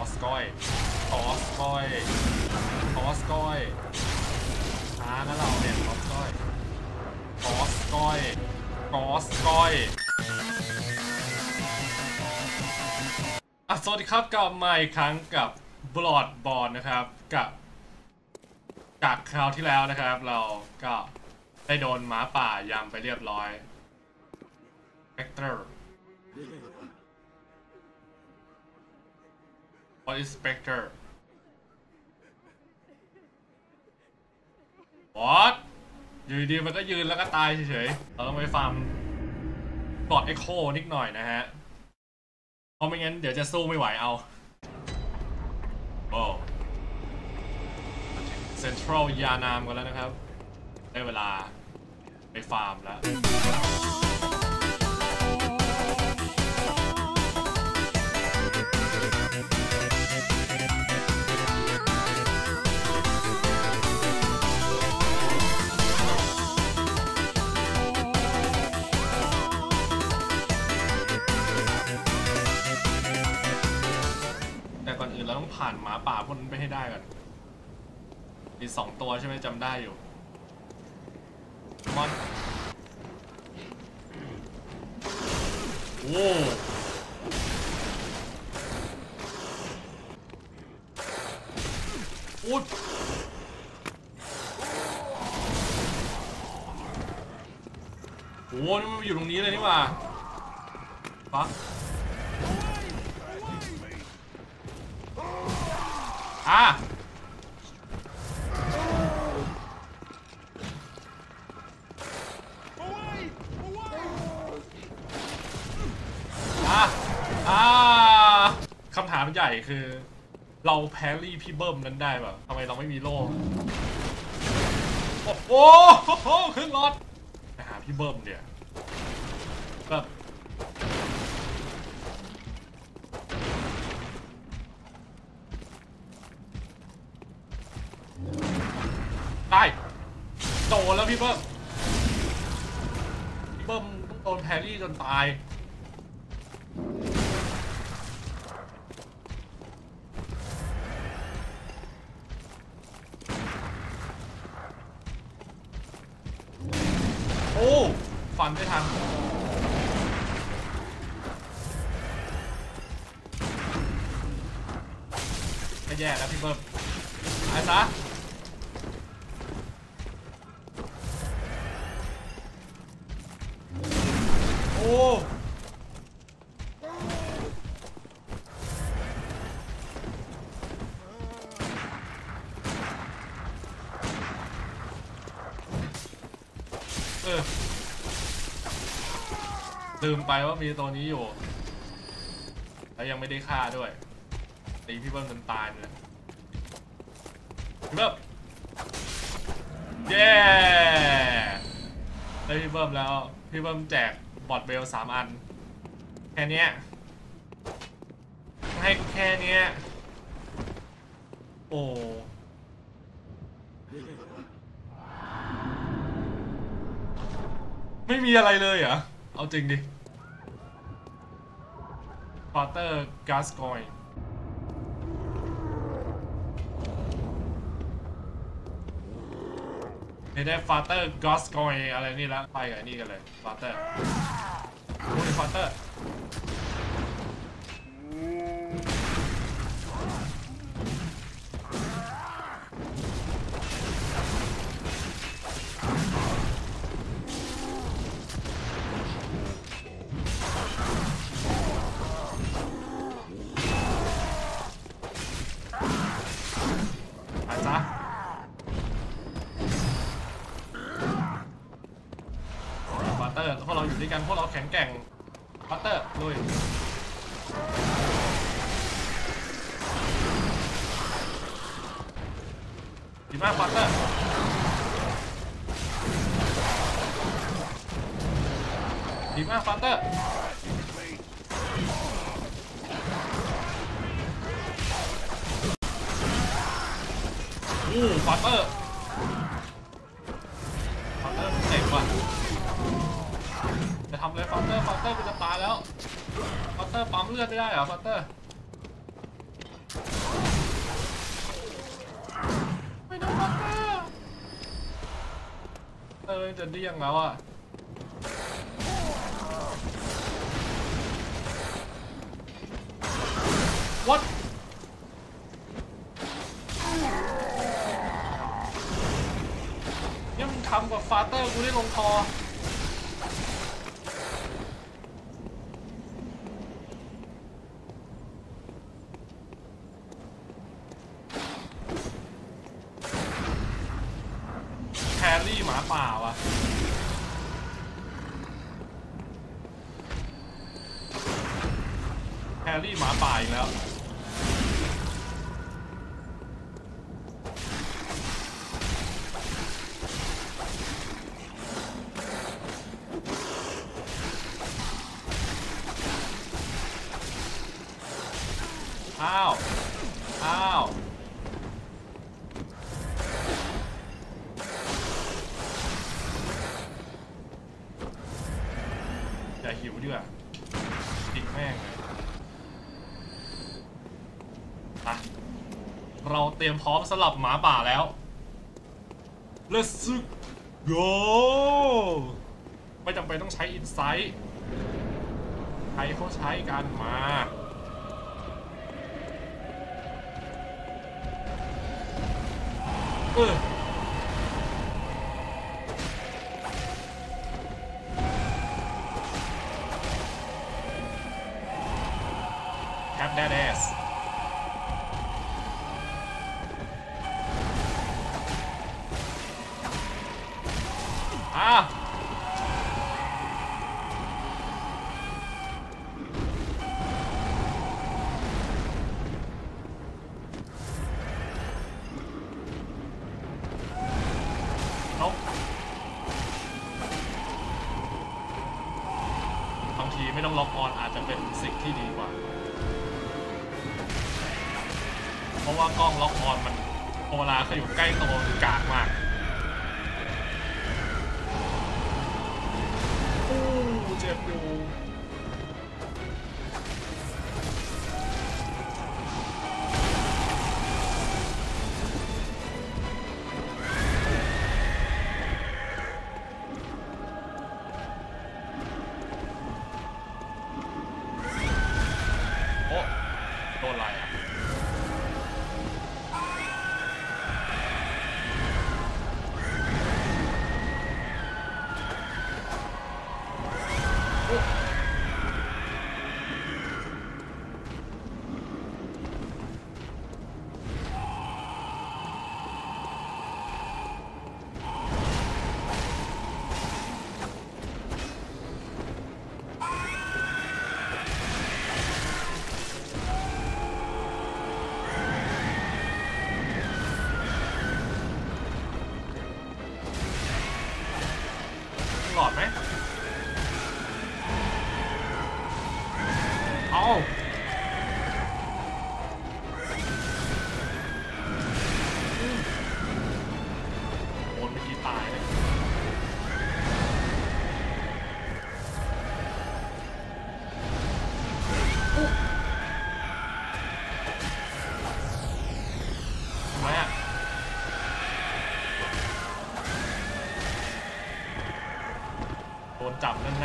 ออสกอยออสกอยออสกอยช้านะเราเนี่ยออสกอยออสกอยออสกอยอะสวัสดีครับกลับมาอีกครั้งกับบลอดบอลนะครับกับจากคราวที่แล้วนะครับ เราก็ได้โดนหมาป่ายำไปเรียบร้อย Spectre What is Spectre What อยู่ดีๆมันก็ยืนแล้วก็ตายเฉยๆ เราต้องไปฟาร์มปลอดเอ็กโคนิดหน่อยนะฮะ เพราะไม่งั้นเดี๋ยวจะสู้ไม่ไหวเอาโอ้เซ็นทรัลยานามกันแล้วนะครับ ได้เวลาไปฟาร์มแล้ว ผ่านหมาป่าพวกนั้นไปให้ได้ก่อนมีสองตัวใช่ไหมจำได้อยู่มอนโอ้อุดโอ้นี่มันอยู่ตรงนี้เลยนี่หว่าฟัก อะคำถามใหญ่คือ เราแพรรี่พี่เบิ้มนั้นได้ป่ะทำไมเราไม่มีโล่โอ้โหขึ้นรถไปหาพี่เบิ้มเดี๋ยวแบบได้โดนแล้วพี่เบิ้มพี่เบิ้มต้องโดนแพรรี่จนตาย อ้ ฟันไม่ทัน ไม่แย่แล้วพี่เบิร์ดตายซะ ไปว่ามีตัวนี้อยู่ แล้วยังไม่ได้ฆ่าด้วยตีพี่เบิ้มจนตายเลยพี่เบิ้มเย้ได้พี่เบิ้มแล้ว พี่เบิ้มแจกบอดเบลสามอัน แค่นี้ให้แค่นี้โอ้ไม่มีอะไรเลยเหรอ เอาจริงดิ ฟาเตอร์กาสกอยไม่ได้ฟาเตอร์กอสกอยอะไรนี่แล้วไปกับนี่กันเลยฟาเตอร์โอ้ยฟาเตอร์ แกร่ง Father ลุยดีมาก Father ดีมาก Father อู้ Fatherฟาเตอร์เจ๋งว่ะ ทำเลยฟอนเตอร์ฟอนเตอร์กูจะตายแล้วฟอนเตอร์ปั๊มเลือดไม่ได้เหรอฟอนเตอร์ไม่ต้องฟอนเตอร์เออจะดี้ยงแล้วอะวัดยังทำกับฟาเตอร์กูได้ลงคอ อ้าว อ้าว อย่าหิวดีกว่าติดแม่งเลยอะเราเตรียมพร้อมสำหรับหมาป่าแล้ว Let's go ไม่จำเป็นต้องใช้อินไซต์ใครเขาใช้กันมา เต้องล็อกออนอาจจะเป็นสิ่งที่ดีกว่า เพราะว่ากล้องล็อกออนมันโอเวลาเขาอยู่ใกล้ตัวมันกากมากโอ้เจ็บอยู่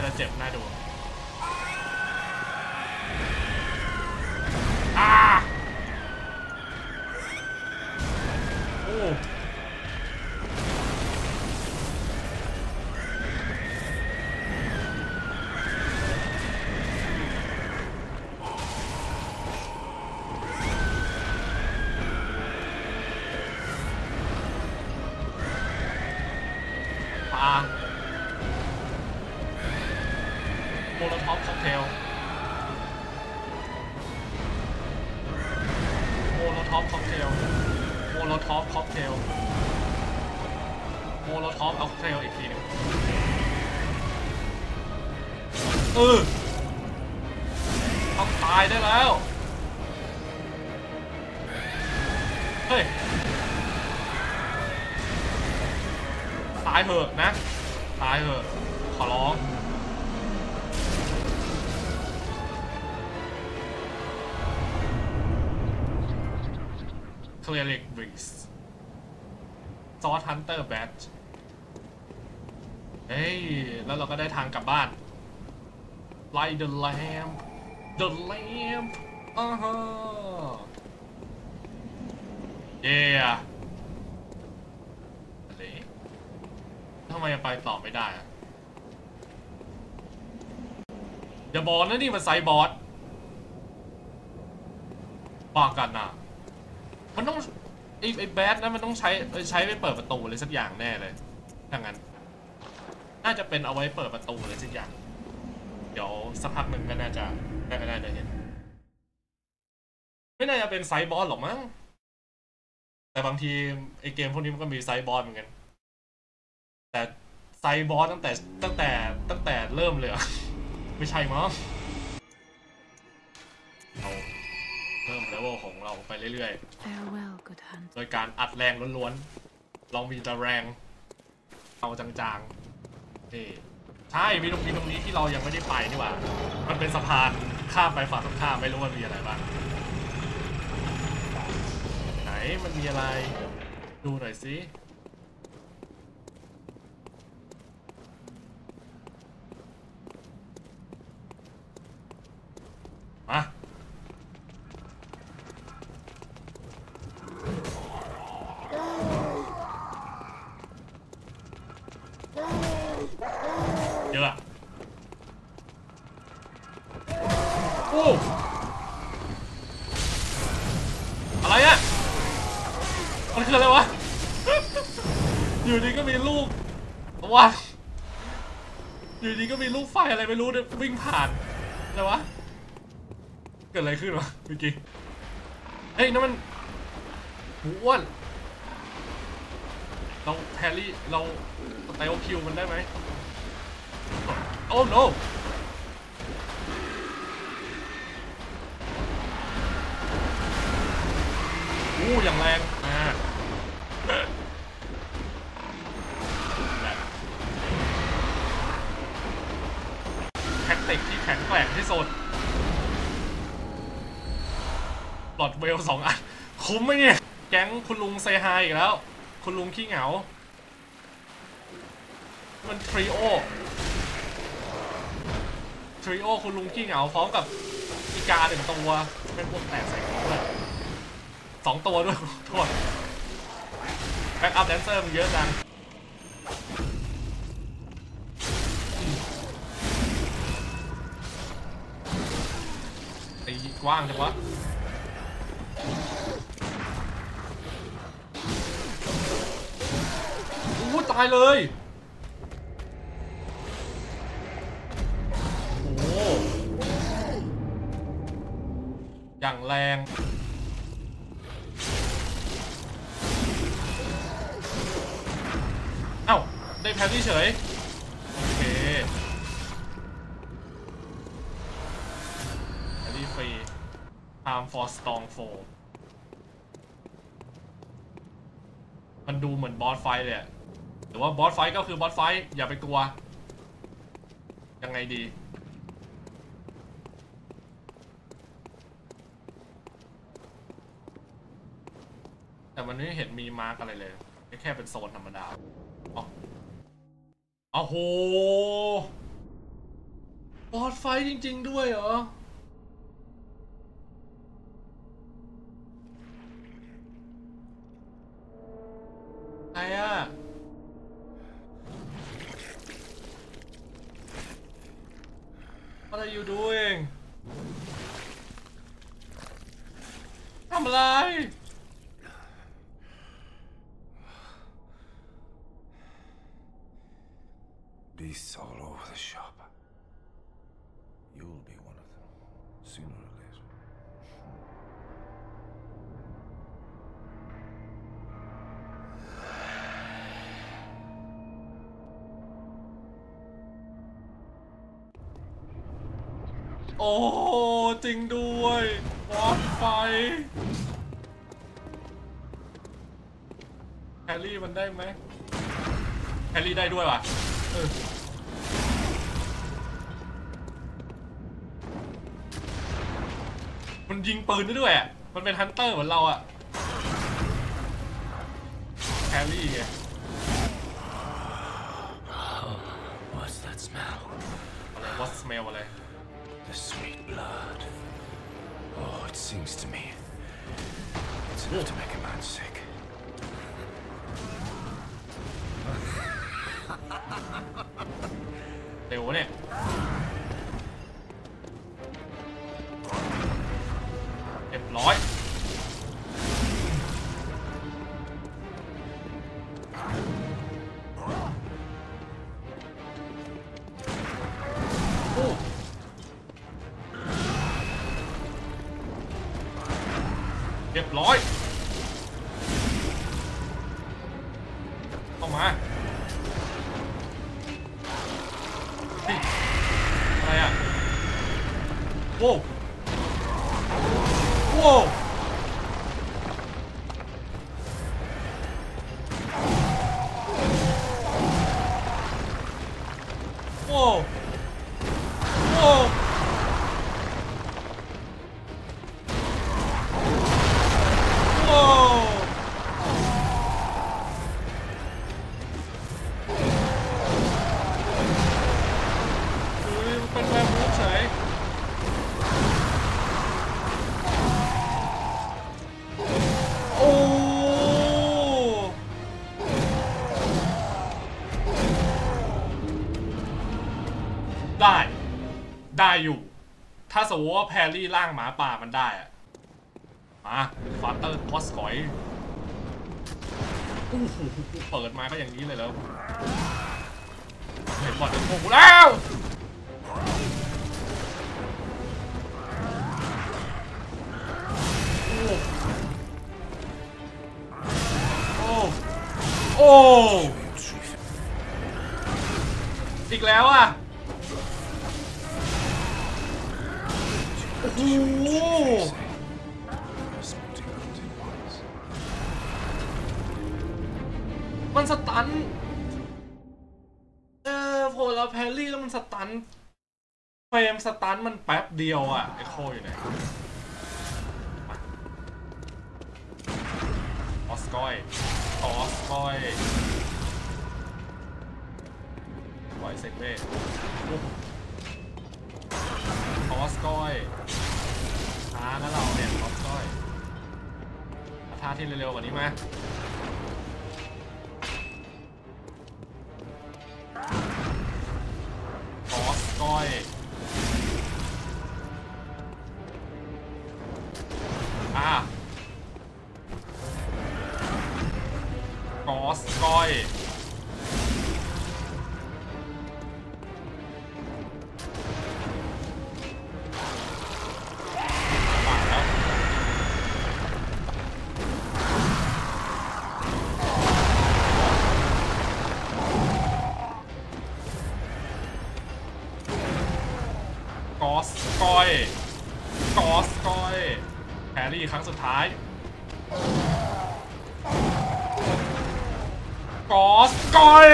จับนั่นน่าจะเจ็บน่าดู ตายเถอะนะ ตายเถอะ ขอร้อง Cleric Briggs Sword Hunter Badge เฮ้ย แล้วเราก็ได้ทางกลับบ้าน Light the lamp the lamp อ่าฮะเย้อะไร ทำไมไปต่อไม่ได้อะอย่าบอกนะนี่มันไซบอสบอกกันนะมันต้องไอ้ไอ้แบทนะมันต้องใช้ใช้ไปเปิดประตูอะไรสักอย่างแน่เลยถ้างั้น น่าจะเป็นเอาไว้เปิดประตูอะไรสักอย่าง เดี๋ยวสักพักหนึ่งก็น่าจะน่าจะน่าจะเห็น ไม่น่าจะเป็นไซบอสหรอกมั้ง แต่บางทีไอ้เกมพวกนี้มันก็มีไซบอสเหมือนกัน แต่ไซบอสตั้งแต่ตั้งแต่ตั้งแต่เริ่มเลยเหรอไม่ใช่มั้งเราเพิ่มเลเวลของเราไปเรื่อย Farewell, good hunt. ๆโดยการอัดแรงล้วนๆ ลองมีแต่แรง เอาจางๆนี่ใช่ มีตรงมีตรงนี้ที่เรายังไม่ได้ไปนี่หว่า มันเป็นสะพานข้ามไปฝั่งตรงข้ามไม่รู้ว่ามีอะไรบ้าง ไหนมันมีอะไร ดูหน่อยสิ มา เยอะอะโอ้อะไรอะ มันคืออะไรวะ อยู่ดีก็มีลูกว้าอยู่ดีก็มีลูกไฟอะไรไม่รู้เนี่ยวิ่งผ่านอะไรวะ เกิดอะไรขึ้นวะเมื่อกี้เฮ้ยนั่นมันหูอ้วนเราแพรรี่เราไตโอคิวมันได้ไหมโอ้ no อู้อย่างแรงอ่าแบบแท็กติกที่แข็งแกร่งที่สุดBlood vial สองอัน คุ้มไหมเนี่ย แก๊งคุณลุงเซฮายอีกแล้ว คุณลุงขี้เหงา มัน trio trio คุณลุงขี้เหงาพร้อมกับอีกาหนึ่งตัวเป็นพวกแตกใส่กันด้วย สองตัวด้วยโทษ backup dancer มันเยอะจังตีกว้างจังวะอู้ตายเลยโอ้อย่างแรง ได้แพทที่เฉย โอเคแพทที่ฟรี Time for Strong Foe มันดูเหมือน boss fight เลยอะหรือว่า boss fight ก็คือ boss fight อย่าไปกลัว ยังไงดีแต่มันไม่เห็นมี mark อะไรเลย แค่เป็นโซนธรรมดา โอ้โหบอสไฟจริง ๆ ด้วยเหรอ Beasts all over the shop. You'll be one of them, sooner or later. -โอ้ จริงด้วยบอสไฟแฮร์รี่มันได้ไหมแฮร์รี่ได้ด้วยว่ะเออ มันยิงปืนได้ด้วยอะ มันเป็น hunter เหมือนเราอะ parry ไง smell. อะไร what smell อะไร The sweet blood. Oh, it sings to me. It's enough to make a man sick. เร็วเนี่ย เรียบร้อย อยู่ ถ้าสมมติว่าแพรรี่ล่างหมาป่ามันได้อะมาฟาเตอร์พอสกอยเปิดมาก็อย่างนี้เลยแล้วเห็นบอลจะโผล่แล้วโอ้โอ้อีกแล้วอะ มันสตัน เออพอเราแพรรี่แล้วมันสตันเฟรมสตันมันแป๊บเดียวอะไอโคอยู่ไหนออสกอยออสกอยไวเซ็กเว่ออสกอยช้านะเราเนี่ยออสกอยเอา ที่เร็วๆกว่านี้มาี่ครั้งสุดท้ายกอสก้อย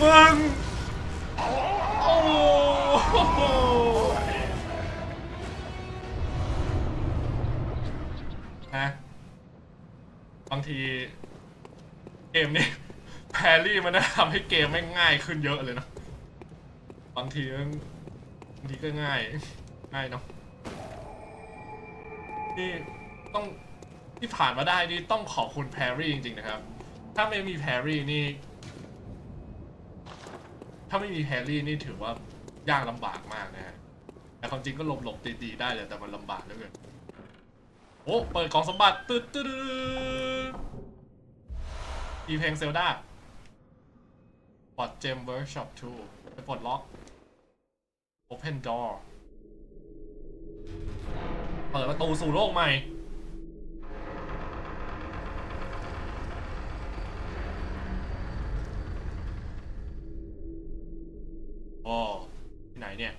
มึงโอ้โหนะบางที เกมนี้แพรี่มันทำให้เกมไม่ง่ายขึ้นเยอะเลยนะ บางทีบางทีก็ง่าย ง่ายเนาะ นี่ต้องที่ผ่านมาได้นี่ต้องขอบคุณแพรรี่จริงๆนะครับ ถ้าไม่มีแพรรี่นี่ ถ้าไม่มีแพรรี่นี่ถือว่ายากลำบากมากนะฮะแต่ความจริงก็หลบหลบๆตีๆได้เลยแต่มันลำบากเหลือเกินโอ้เปิดกล่องสมบัติตึ๊ดตึ๊ดตึ๊ดอีเพลงเซลดาปลด Gem Workshop Tool ไปปลดล็อก Open Door เปิดประตูสู่โลกใหม่โอ้ที่ไหนเนี่ย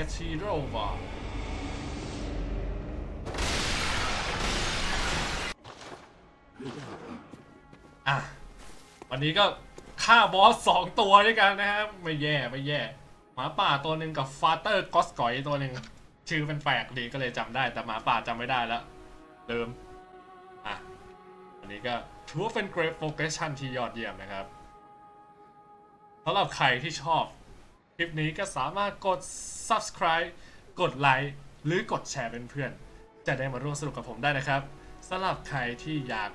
Katirova. Yeah. อะ วันนี้ก็ฆ่าบอสสองตัวด้วยกันนะครับ ไม่แย่ ไม่แย่ หมาป่าตัวหนึ่งกับ Father Gascoigne ตัวหนึ่ง ชื่อเป็นแปลกดีก็เลยจำได้ แต่หมาป่าจำไม่ได้แล้วเดิม อะ วันนี้ก็ถือว่าเป็น great progression ที่ยอดเยี่ยมนะครับสำหรับใครที่ชอบ ลิปนี้ก็สามารถกด subscribe กดไลค์หรือกดแชร์เป็นเพื่อน จะได้มาร่วมสนุกกับผมได้นะครับสำหรับใครที่อยาก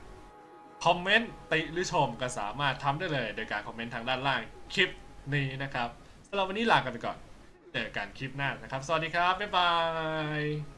คอมเมนต์ติหรือชมก็สามารถทำได้เลยโดยการคอมเมนต์ทางด้านล่างคลิปนี้นะครับสำหรับวันนี้ลากันไปก่อน เจอกันคลิปหน้านะครับ สวัสดีครับ บ๊ายบาย